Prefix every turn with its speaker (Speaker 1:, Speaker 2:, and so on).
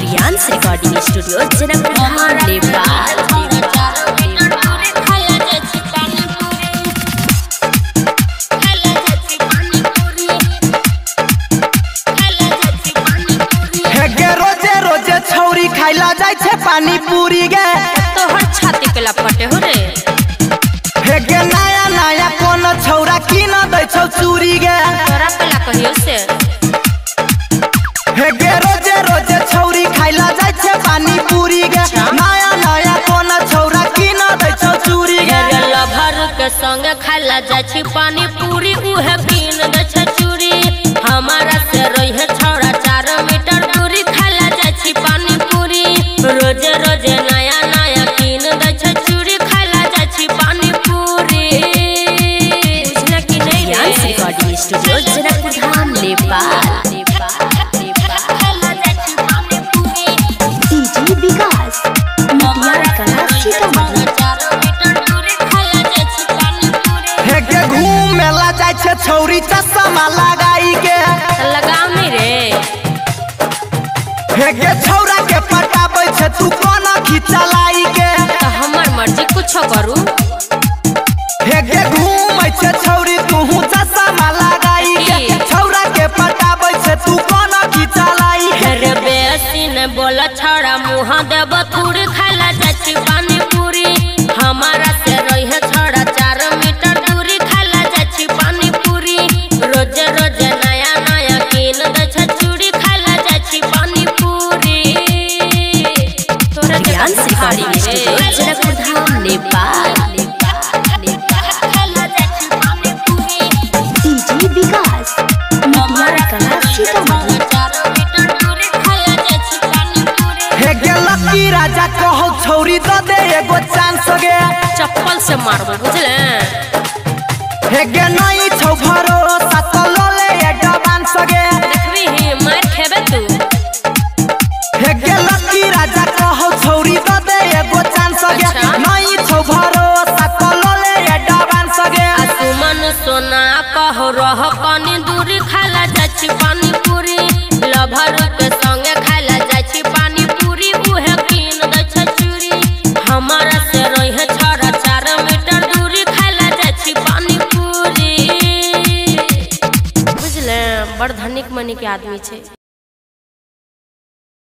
Speaker 1: रियांस recording studio Nepal
Speaker 2: हे छौरी खाइला जाय छै पानी पूरी गे।
Speaker 1: तोहर छाती के लपटे हो रे।
Speaker 2: हे गे छौ चूरी गे।
Speaker 1: तोरा कला कहियो से?
Speaker 2: हे गे रोज़े रोज़े छौरी खाइला जाय छे पानी पूरी गे नया नया कोना छौरा किना दै छौ चूरी गे।
Speaker 1: लभर के संग खाइला जाय छी पानी पूरी उहे
Speaker 2: घूमेला जाय छै छौरी चश्मा लगाई के।
Speaker 1: नहीं रे
Speaker 2: हे गे छौरा के पटाबै छै तू कोन खिचलाई के
Speaker 1: तो हमर मर्ज़ी कुछ करू? ने बोला छौड़ा मुँह देब थूड़ी खाला जाची पानी पूरी हमारा से रहे छौड़ा चार मीटर दूरी खाला जाची पानी पूरी रोज़े रोज़े नया नया कीन दे छै चूड़ी खाला जाची पानी पूरी ज्ञान सिखाड़ी जनकपुर धाम नेपाल।
Speaker 3: खाला जायची पाणीपुरी
Speaker 1: डीजे विकास कला
Speaker 2: राजा कहौ छौरी द दे एगो चांस गे
Speaker 1: चप्पल से मारबो बुझले?
Speaker 2: हे गे नहीं छौ भरोसा तो लो ले एडवांस गे
Speaker 1: देखबी ही मार खेबे तू।
Speaker 2: हे गे लकी राजा कहौ छौरी द दे एगो चांस गे
Speaker 1: अच्छा।
Speaker 2: नहीं छौ भरोसा तो लो ले एडवांस गे
Speaker 1: सुमन सोना कहो रह कनी दूरी खाला जाची पानी पूरी लभर के संगे पूरी बुझले बड़ धनिक मनी के आदमी छै